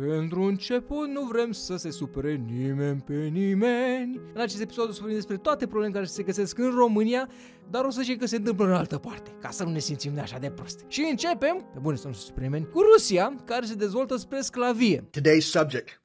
Pentru început nu vrem să se supere nimeni pe nimeni. În acest episod o să vorbim despre toate problemele care se găsesc în România, dar o să zic că se întâmplă în altă parte, ca să nu ne simțim de așa de prost. Și începem, pe bune să nu se supere nimeni, cu Rusia, care se dezvoltă spre sclavie. Today's subject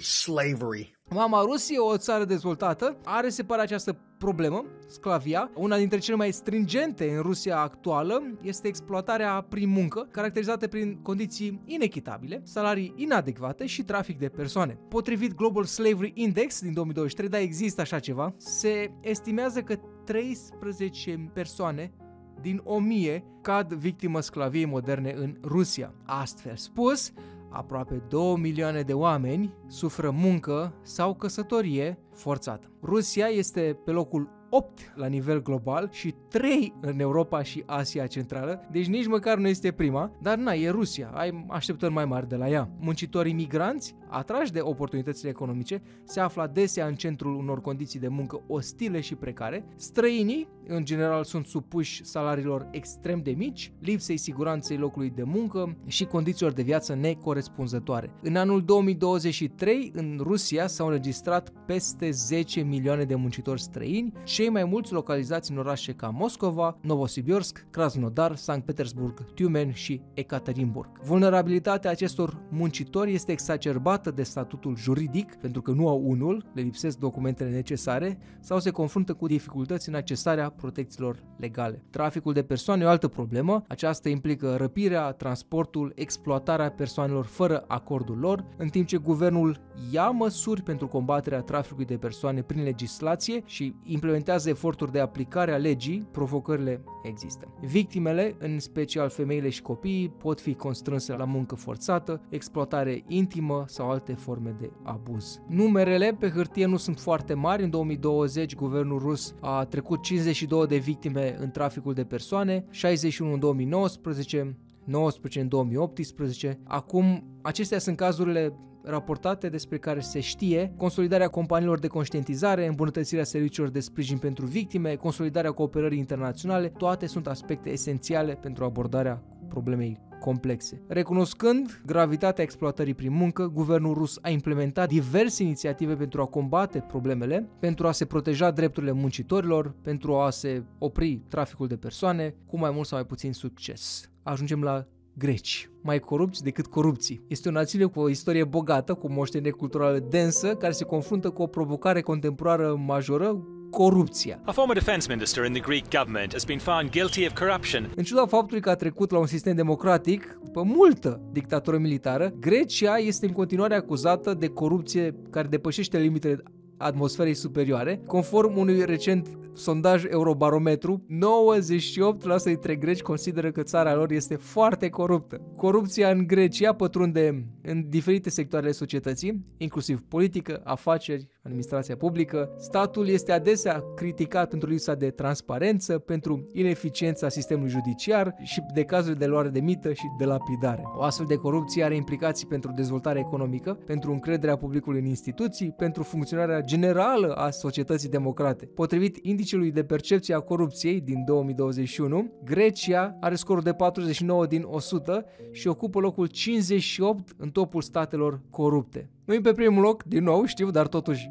slavery. Mama Rusie, o țară dezvoltată, are separat această problemă, sclavia. Una dintre cele mai stringente în Rusia actuală este exploatarea prin muncă, caracterizată prin condiții inechitabile, salarii inadecvate și trafic de persoane. Potrivit Global Slavery Index din 2023, da, există așa ceva, se estimează că 13 persoane din 1000 cad victimă sclaviei moderne în Rusia. Astfel spus, aproape 2 milioane de oameni suferă muncă sau căsătorie forțată. Rusia este pe locul 8 la nivel global și 3 în Europa și Asia Centrală, deci nici măcar nu este prima, dar na, e Rusia, ai așteptări mai mari de la ea. Muncitorii migranți, atrași de oportunitățile economice, se află adesea în centrul unor condiții de muncă ostile și precare. Străinii, în general, sunt supuși salariilor extrem de mici, lipsei siguranței locului de muncă și condițiilor de viață necorespunzătoare. În anul 2023, în Rusia s-au înregistrat peste 10 milioane de muncitori străini, cei mai mulți localizați în orașe ca Moscova, Novosibirsk, Krasnodar, Sankt Petersburg, Tumen și Ekaterinburg. Vulnerabilitatea acestor muncitori este exacerbată de statutul juridic, pentru că nu au unul, le lipsesc documentele necesare sau se confruntă cu dificultăți în accesarea protecțiilor legale. Traficul de persoane e o altă problemă, aceasta implică răpirea, transportul, exploatarea persoanelor fără acordul lor, în timp ce guvernul ia măsuri pentru combaterea traficului de persoane prin legislație și implementează eforturi de aplicare a legii, provocările există. Victimele, în special femeile și copiii, pot fi constrânse la muncă forțată, exploatare intimă sau alte forme de abuz. Numerele pe hârtie nu sunt foarte mari. În 2020, guvernul rus a trecut 52 de victime în traficul de persoane, 61 în 2019, 19 în 2018. Acum, acestea sunt cazurile raportate despre care se știe, consolidarea companiilor de conștientizare, îmbunătățirea serviciilor de sprijin pentru victime, consolidarea cooperării internaționale, toate sunt aspecte esențiale pentru abordarea problemei complexe. Recunoscând gravitatea exploatării prin muncă, guvernul rus a implementat diverse inițiative pentru a combate problemele, pentru a se proteja drepturile muncitorilor, pentru a se opri traficul de persoane, cu mai mult sau mai puțin succes. Ajungem la greci, mai corupți decât corupții. Este o națiune cu o istorie bogată, cu moștenire culturală densă, care se confruntă cu o provocare contemporană majoră, corupția. A former defense minister in the Greek government has been found guilty of corruption. În ciuda faptului că a trecut la un sistem democratic, după multă dictatură militară, Grecia este în continuare acuzată de corupție care depășește limitele atmosferei superioare. Conform unui recent sondaj Eurobarometru, 98% dintre greci consideră că țara lor este foarte coruptă. Corupția în Grecia pătrunde în diferite sectoare ale societății, inclusiv politică, afaceri, administrația publică. Statul este adesea criticat pentru lipsa de transparență, pentru ineficiența sistemului judiciar și de cazuri de luare de mită și de lapidare. O astfel de corupție are implicații pentru dezvoltarea economică, pentru încrederea publicului în instituții, pentru funcționarea generală a societății democrate. Potrivit indicelui de percepție a corupției din 2021, Grecia are scorul de 49 din 100 și ocupă locul 58 în topul statelor corupte. Nu e pe primul loc, din nou știu, dar totuși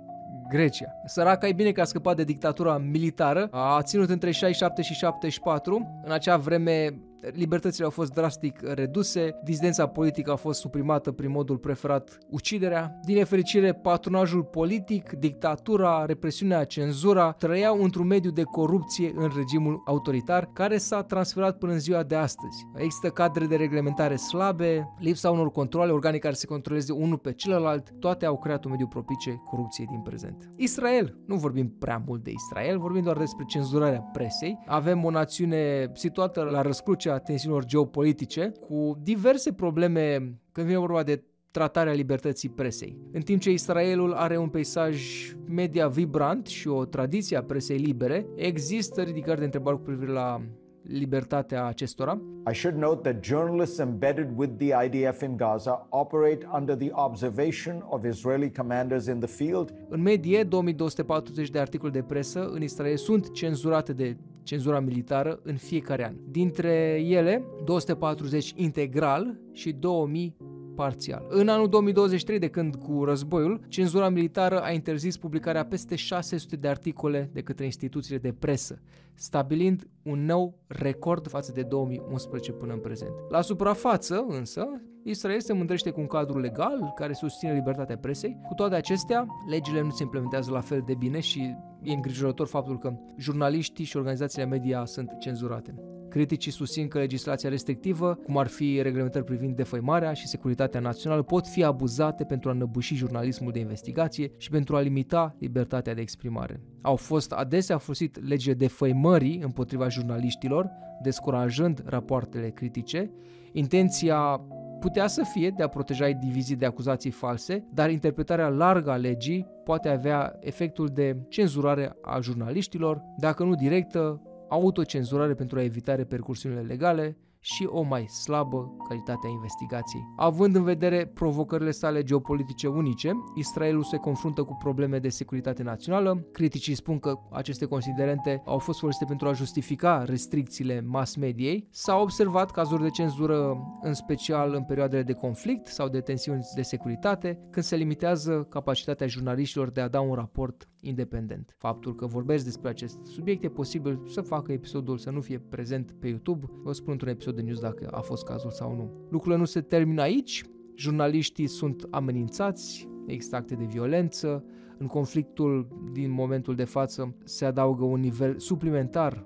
Grecia. Săraca e bine că a scăpat de dictatura militară, a ținut între 67 și 74. În acea vreme libertățile au fost drastic reduse, dizidența politică a fost suprimată prin modul preferat uciderea. Din nefericire, patronajul politic, dictatura, represiunea, cenzura trăiau într-un mediu de corupție în regimul autoritar, care s-a transferat până în ziua de astăzi. Există cadre de reglementare slabe, lipsa unor controle, organe care se controleze unul pe celălalt, toate au creat un mediu propice corupției din prezent. Israel, nu vorbim prea mult de Israel, vorbim doar despre cenzurarea presei. Avem o națiune situată la răscruce a tensiunilor geopolitice, cu diverse probleme când vine vorba de tratarea libertății presei. În timp ce Israelul are un peisaj media vibrant și o tradiție a presei libere, există ridicări de întrebări cu privire la libertatea acestora. I should note that journalists embedded with the IDF in Gaza operate under the observation of Israeli commanders in the field. În medie, 2240 de articole de presă în Israel sunt cenzurate de cenzura militară în fiecare an. Dintre ele, 240 integral și 2000 parțial. În anul 2023, de când cu războiul, cenzura militară a interzis publicarea peste 600 de articole de către instituțiile de presă, stabilind un nou record față de 2011 până în prezent. La suprafață, însă, Israel se mândrește cu un cadru legal care susține libertatea presei. Cu toate acestea, legile nu se implementează la fel de bine și e îngrijorător faptul că jurnaliștii și organizațiile media sunt cenzurate. Criticii susțin că legislația restrictivă, cum ar fi reglementări privind defăimarea și securitatea națională, pot fi abuzate pentru a năbuși jurnalismul de investigație și pentru a limita libertatea de exprimare. Au fost adesea folosit legile defăimării împotriva jurnaliștilor, descurajând rapoartele critice. Intenția putea să fie de a proteja indivizii de acuzații false, dar interpretarea largă a legii poate avea efectul de cenzurare a jurnaliștilor, dacă nu directă, autocenzurare pentru a evita repercursiunile legale și o mai slabă calitate a investigației. Având în vedere provocările sale geopolitice unice, Israelul se confruntă cu probleme de securitate națională. Criticii spun că aceste considerente au fost folosite pentru a justifica restricțiile mass mediei. S-au observat cazuri de cenzură, în special în perioadele de conflict sau de tensiuni de securitate, când se limitează capacitatea jurnaliștilor de a da un raport independent. Faptul că vorbesc despre acest subiect e posibil să facă episodul să nu fie prezent pe YouTube. Vă spun într-un episod de news dacă a fost cazul sau nu. Lucrurile nu se termină aici. Jurnaliștii sunt amenințați, există acte de violență. În conflictul din momentul de față se adaugă un nivel suplimentar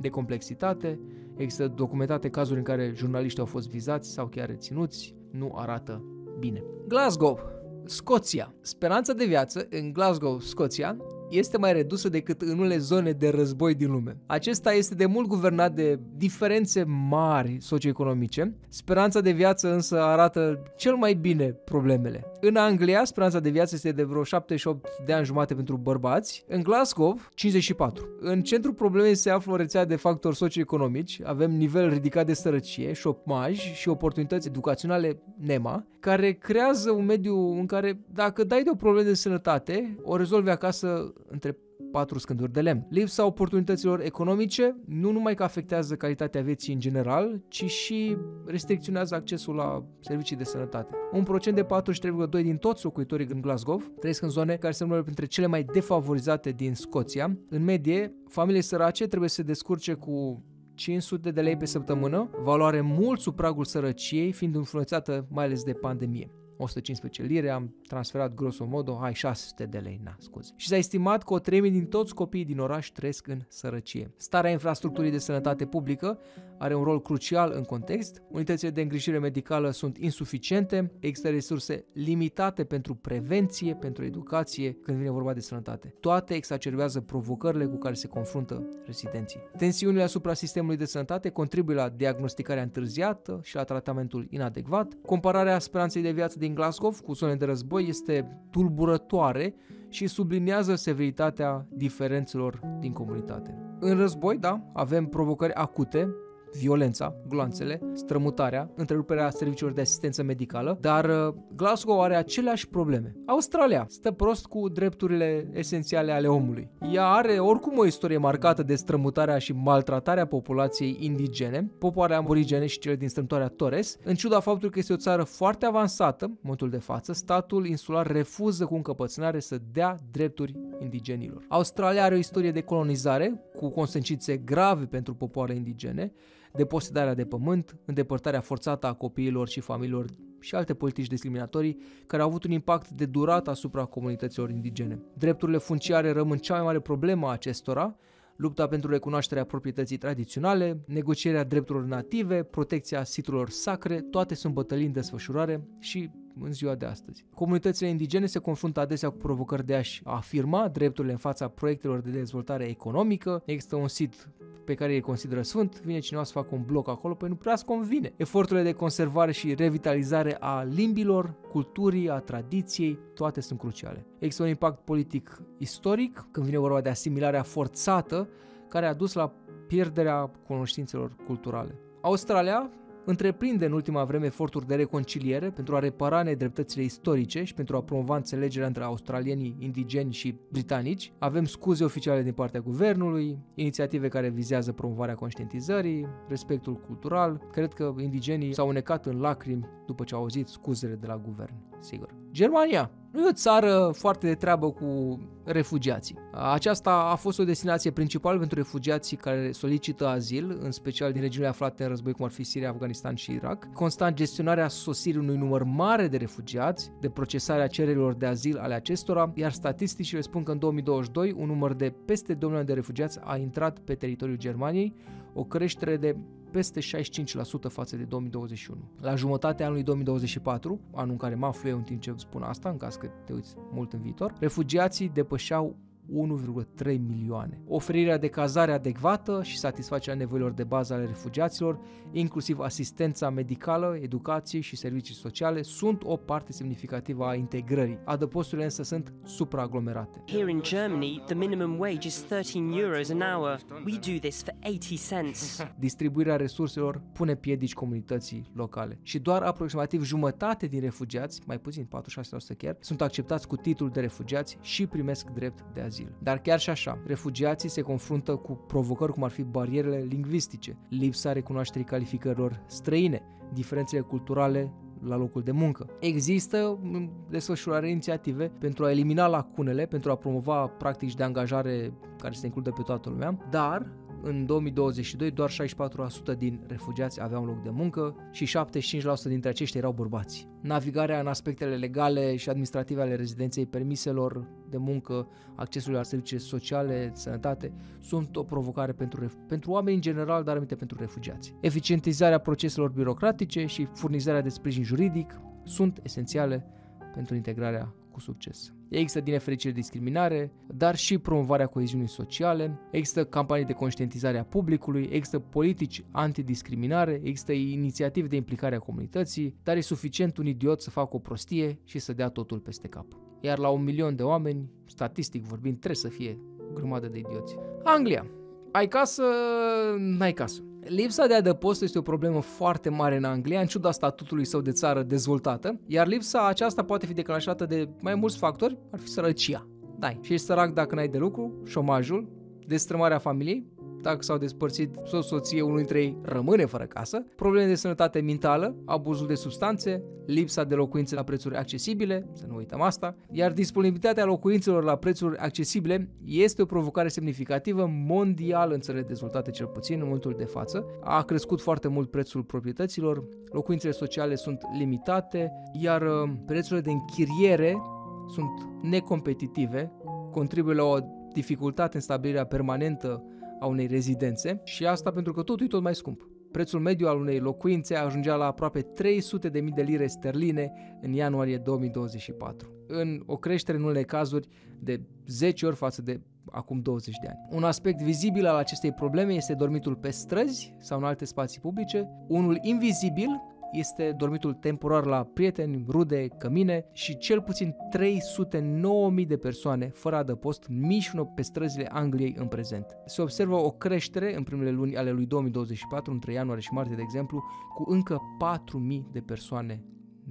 de complexitate. Există documentate cazuri în care jurnaliștii au fost vizați sau chiar reținuți. Nu arată bine. Glasgow Scoția. Speranța de viață în Glasgow, Scoția, este mai redusă decât în unele zone de război din lume. Acesta este de mult guvernat de diferențe mari socioeconomice. Speranța de viață însă arată cel mai bine problemele. În Anglia, speranța de viață este de vreo 78 de ani jumate pentru bărbați, în Glasgow 54. În centrul problemei se află o rețea de factori socioeconomici, avem nivel ridicat de sărăcie, șopmaj și oportunități educaționale NEMA, care creează un mediu în care dacă dai de o problemă de sănătate, o rezolvi acasă între patru scânduri de lemn. Lipsa oportunităților economice nu numai că afectează calitatea vieții în general, ci și restricționează accesul la servicii de sănătate. Un procent de 43,2 din toți locuitorii în Glasgow trăiesc în zone care se numără printre cele mai defavorizate din Scoția. În medie, familii sărace trebuie să se descurce cu 500 de lei pe săptămână, valoare mult sub pragul sărăciei, fiind influențată mai ales de pandemie. 115 lire, am transferat grosomodo, hai 600 de lei, na, scuze. Și s-a estimat că o treime din toți copiii din oraș trăiesc în sărăcie. Starea infrastructurii de sănătate publică are un rol crucial în context, unitățile de îngrijire medicală sunt insuficiente, există resurse limitate pentru prevenție, pentru educație, când vine vorba de sănătate. Toate exacerbează provocările cu care se confruntă rezidenții. Tensiunile asupra sistemului de sănătate contribuie la diagnosticarea întârziată și la tratamentul inadecvat. Compararea speranței de viață din Glasgow cu zone de război este tulburătoare și subliniază severitatea diferențelor din comunitate. În război, da, avem provocări acute, violența, gloanțele, strămutarea, întreruperea serviciilor de asistență medicală, dar uh, Glasgow are aceleași probleme. Australia stă prost cu drepturile esențiale ale omului. Ea are oricum o istorie marcată de strămutarea și maltratarea populației indigene, popoare aborigene și cele din strâmtoarea Torres. În ciuda faptului că este o țară foarte avansată, în momentul de față, statul insular refuză cu încăpățânare să dea drepturi indigenilor. Australia are o istorie de colonizare cu consecințe grave pentru popoare indigene, deposedarea de pământ, îndepărtarea forțată a copiilor și familiilor și alte politici discriminatorii care au avut un impact de durată asupra comunităților indigene. Drepturile funciare rămân cea mai mare problemă a acestora, lupta pentru recunoașterea proprietății tradiționale, negocierea drepturilor native, protecția siturilor sacre, toate sunt bătălii în desfășurare și în ziua de astăzi. Comunitățile indigene se confruntă adesea cu provocări de a-și afirma drepturile în fața proiectelor de dezvoltare economică. Există un sit pe care îi consideră sfânt, vine cineva să facă un bloc acolo, păi nu prea îți convine. Eforturile de conservare și revitalizare a limbilor, culturii, a tradiției, toate sunt cruciale. Există un impact politic istoric când vine vorba de asimilarea forțată care a dus la pierderea cunoștințelor culturale. Australia întreprinde în ultima vreme eforturi de reconciliere pentru a repara nedreptățile istorice și pentru a promova înțelegerea între australienii indigeni și britanici. Avem scuze oficiale din partea guvernului, inițiative care vizează promovarea conștientizării, respectul cultural. Cred că indigenii s-au unecat în lacrimi după ce au auzit scuzele de la guvern, sigur. Germania nu e o țară foarte de treabă cu refugiații. Aceasta a fost o destinație principală pentru refugiații care solicită azil, în special din regiunile aflate în război cum ar fi Siria, Afganistan și Irak. Constant gestionarea sosirii unui număr mare de refugiați, de procesarea cererilor de azil ale acestora, iar statisticile spun că în 2022 un număr de peste 2 milioane de refugiați a intrat pe teritoriul Germaniei, o creștere de peste 65% față de 2021. La jumătatea anului 2024, anul în care mă aflu eu în timp ce spun asta, în caz că te uiți mult în viitor, refugiații depășeau 1,3 milioane. Oferirea de cazare adecvată și satisfacerea nevoilor de bază ale refugiaților, inclusiv asistența medicală, educație și servicii sociale, sunt o parte semnificativă a integrării. Adăposturile însă sunt supraaglomerate. Here in Germany, the minimum wage is 13 euros an hour. We do this for 80 cents. Distribuirea resurselor pune piedici comunității locale și doar aproximativ jumătate din refugiați, mai puțin 46% chiar, sunt acceptați cu titlul de refugiați și primesc drept de azil azil. Dar chiar și așa, refugiații se confruntă cu provocări cum ar fi barierele lingvistice, lipsa recunoașterii calificărilor străine, diferențele culturale la locul de muncă. Există desfășurare inițiative pentru a elimina lacunele, pentru a promova practici de angajare care să includă pe toată lumea, dar în 2022 doar 64% din refugiați aveau un loc de muncă și 75% dintre aceștia erau bărbați. Navigarea în aspectele legale și administrative ale rezidenței, permiselor de muncă, accesul la servicii sociale, sănătate, sunt o provocare pentru, pentru oameni în general, dar aminte pentru refugiați. Eficientizarea proceselor birocratice și furnizarea de sprijin juridic sunt esențiale pentru integrarea cu succes. Există din nefericire discriminare, dar și promovarea coeziunii sociale, există campanii de conștientizare a publicului, există politici antidiscriminare, există inițiative de implicare a comunității, dar e suficient un idiot să facă o prostie și să dea totul peste cap. Iar la un milion de oameni, statistic vorbind, trebuie să fie o grămadă de idioți. Anglia. Ai casă, n-ai casă. Lipsa de adăpost este o problemă foarte mare în Anglia, în ciuda statutului său de țară dezvoltată, iar lipsa aceasta poate fi declanșată de mai mulți factori, ar fi sărăcia. Dai, și ești sărac dacă n-ai de lucru, șomajul, destrămarea familiei, dacă s-au despărțit soț, soție, unul dintre ei rămâne fără casă, probleme de sănătate mentală, abuzul de substanțe, lipsa de locuințe la prețuri accesibile, să nu uităm asta, iar disponibilitatea locuințelor la prețuri accesibile este o provocare semnificativă mondială în țările dezvoltate cel puțin în momentul de față. A crescut foarte mult prețul proprietăților, locuințele sociale sunt limitate, iar uh, prețurile de închiriere sunt necompetitive, contribuie la o dificultate în stabilirea permanentă a unei rezidențe și asta pentru că totul e tot mai scump. Prețul mediu al unei locuințe ajungea la aproape 300.000 de lire sterline în ianuarie 2024, în o creștere în unele cazuri de 10 ori față de acum 20 de ani. Un aspect vizibil al acestei probleme este dormitul pe străzi sau în alte spații publice, unul invizibil este dormitul temporar la prieteni, rude, cămine și cel puțin 309.000 de persoane fără adăpost mișună pe străzile Angliei în prezent. Se observă o creștere în primele luni ale lui 2024, între ianuarie și martie de exemplu, cu încă 4.000 de persoane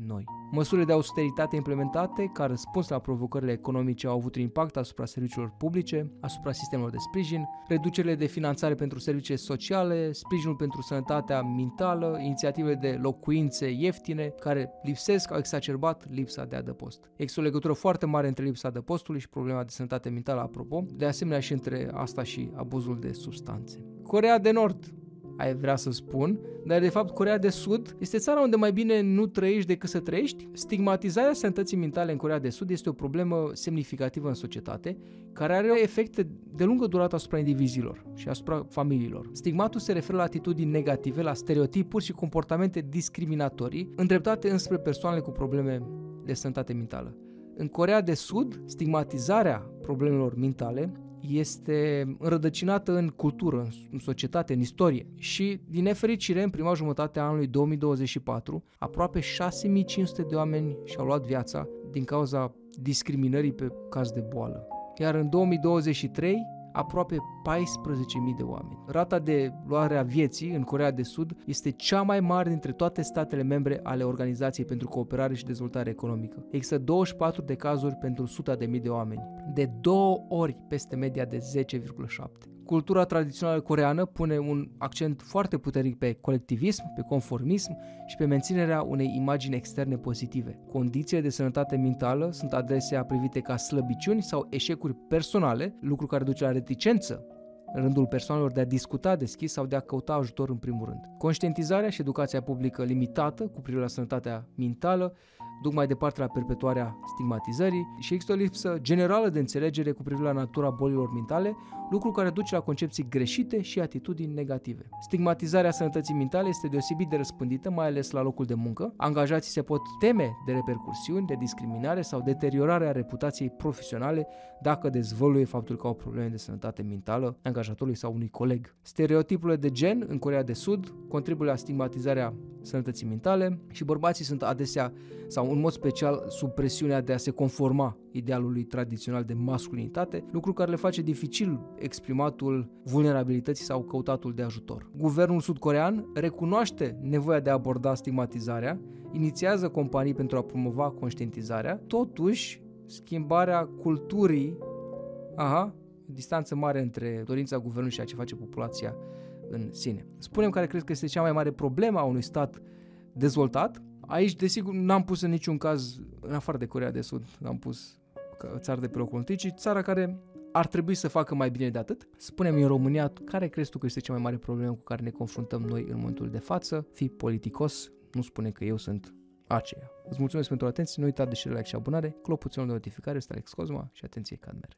noi. Măsurile de austeritate implementate, ca răspuns la provocările economice, au avut un impact asupra serviciilor publice, asupra sistemelor de sprijin, reducerile de finanțare pentru servicii sociale, sprijinul pentru sănătatea mentală, inițiative de locuințe ieftine, care lipsesc, au exacerbat lipsa de adăpost. Există o legătură foarte mare între lipsa adăpostului și problema de sănătate mentală, apropo, de asemenea și între asta și abuzul de substanțe. Corea de Nord ai vrea să spun, dar de fapt Corea de Sud este țara unde mai bine nu trăiești decât să trăiești. Stigmatizarea sănătății mentale în Corea de Sud este o problemă semnificativă în societate, care are efecte de lungă durată asupra indivizilor și asupra familiilor. Stigmatul se referă la atitudini negative, la stereotipuri și comportamente discriminatorii îndreptate înspre persoanele cu probleme de sănătate mentală. În Corea de Sud, stigmatizarea problemelor mentale este înrădăcinată în cultură, în societate, în istorie. Și, din nefericire, în prima jumătate a anului 2024, aproape 6500 de oameni și-au luat viața din cauza discriminării pe caz de boală. Iar în 2023, aproape 14.000 de oameni. Rata de luare a vieții în Corea de Sud este cea mai mare dintre toate statele membre ale Organizației pentru Cooperare și Dezvoltare Economică. Există 24 de cazuri pentru 100 de mii de oameni, de două ori peste media de 10,7. Cultura tradițională coreană pune un accent foarte puternic pe colectivism, pe conformism și pe menținerea unei imagini externe pozitive. Condițiile de sănătate mentală sunt adesea privite ca slăbiciuni sau eșecuri personale, lucru care duce la reticență în rândul persoanelor de a discuta deschis sau de a căuta ajutor în primul rând. Conștientizarea și educația publică limitată cu privire la sănătatea mentală duc mai departe la perpetuarea stigmatizării și există o lipsă generală de înțelegere cu privire la natura bolilor mentale, lucru care duce la concepții greșite și atitudini negative. Stigmatizarea sănătății mentale este deosebit de răspândită, mai ales la locul de muncă. Angajații se pot teme de repercursiuni, de discriminare sau deteriorarea reputației profesionale dacă dezvăluie faptul că au probleme de sănătate mentală angajatorului sau unui coleg. Stereotipurile de gen în Corea de Sud contribuie la stigmatizarea sănătății mentale și bărbații sunt adesea sau în mod special sub presiunea de a se conforma idealului tradițional de masculinitate, lucru care le face dificil exprimatul vulnerabilității sau căutatul de ajutor. Guvernul sudcorean recunoaște nevoia de a aborda stigmatizarea, inițiază companii pentru a promova conștientizarea, totuși schimbarea culturii, aha, distanță mare între dorința guvernului și a ce face populația în sine. Spunem care cred că este cea mai mare problemă a unui stat dezvoltat. Aici, desigur, n-am pus în niciun caz, în afară de Corea de Sud, n-am pus țară de pe ci țara care ar trebui să facă mai bine de atât. Spunem în România, care crezi tu că este cea mai mare problemă cu care ne confruntăm noi în momentul de față? Fii politicos, nu spune că eu sunt aceea. Îți mulțumesc pentru atenție, nu uita de și like și abonare, clopoțelul de notificare, este Alex Cosma și atenție Cadmer.